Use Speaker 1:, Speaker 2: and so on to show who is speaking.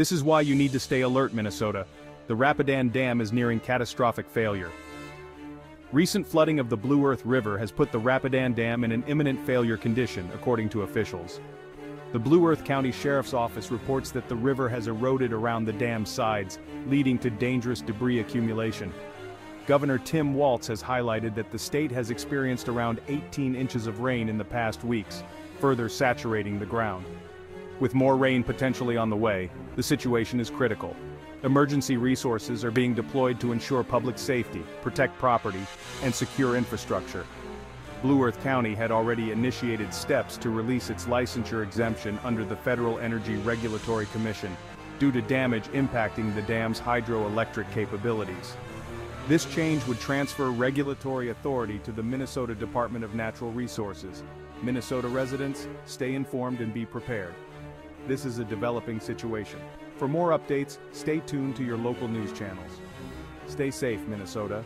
Speaker 1: This is why you need to stay alert, Minnesota. The Rapidan Dam is nearing catastrophic failure. Recent flooding of the Blue Earth River has put the Rapidan Dam in an imminent failure condition, according to officials. The Blue Earth County Sheriff's Office reports that the river has eroded around the dam's sides, leading to dangerous debris accumulation. Governor Tim Walz has highlighted that the state has experienced around 18 inches of rain in the past weeks, further saturating the ground. With more rain potentially on the way, the situation is critical. Emergency resources are being deployed to ensure public safety, protect property, and secure infrastructure. Blue Earth County had already initiated steps to release its licensure exemption under the Federal Energy Regulatory Commission due to damage impacting the dam's hydroelectric capabilities. This change would transfer regulatory authority to the Minnesota Department of Natural Resources. Minnesota residents, stay informed and be prepared. This is a developing situation. For more updates, stay tuned to your local news channels. Stay safe, Minnesota.